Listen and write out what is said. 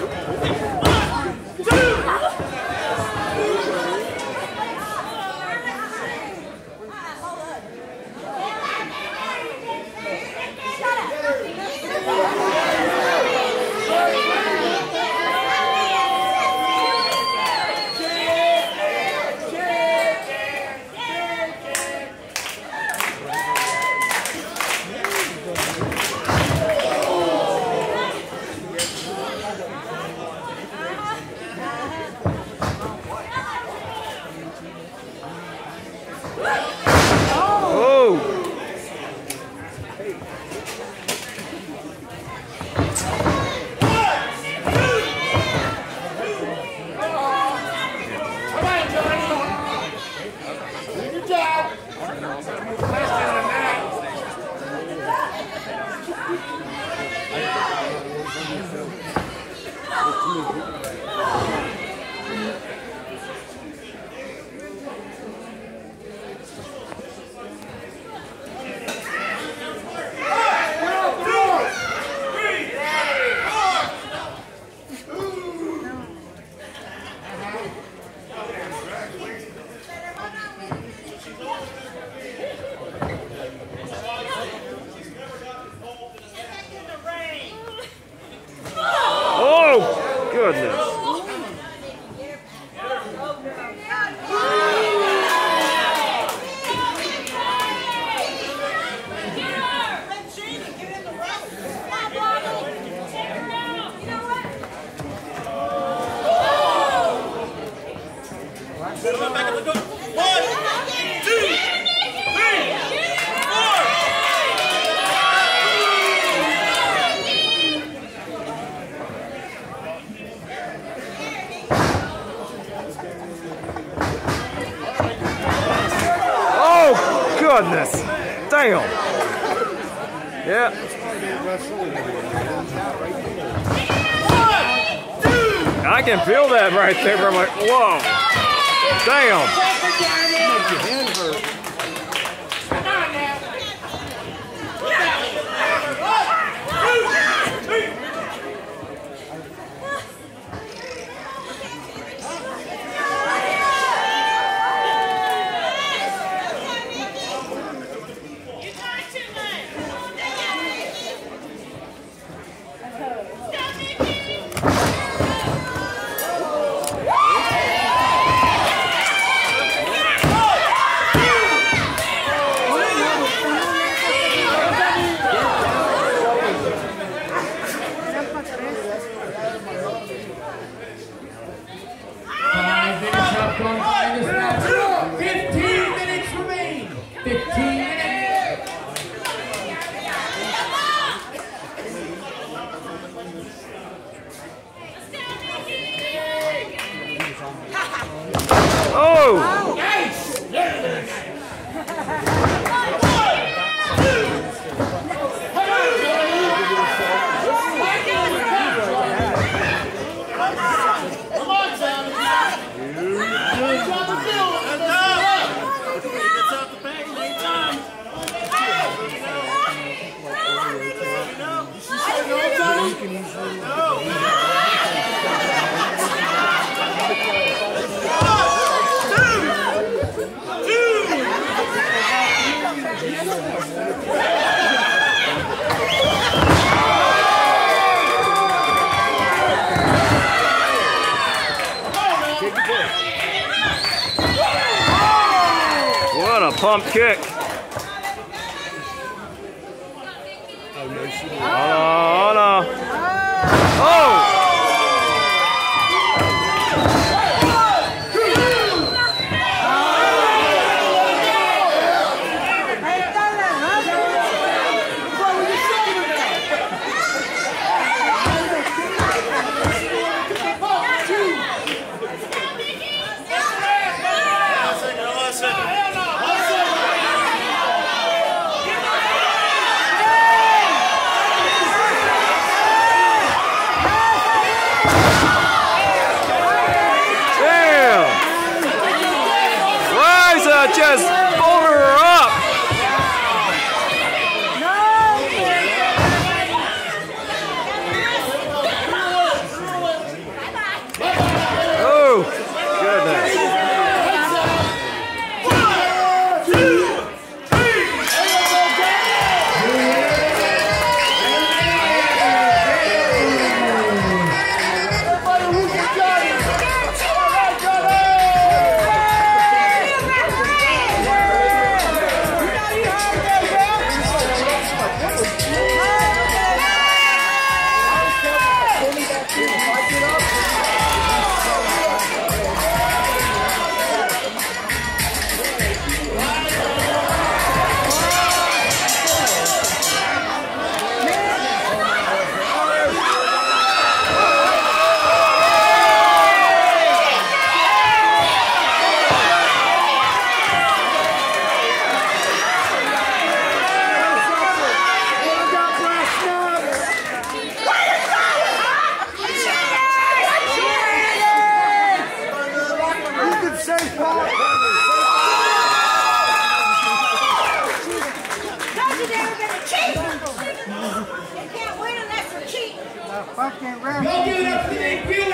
Yeah. Oh, goodness. Oh, goodness. Damn. Yeah. I can feel that right there. I'm like, whoa. Damn. 15 can easily. What a pump kick. Oh, no, oh. Oh! Sanchez. Boulder ordine in più.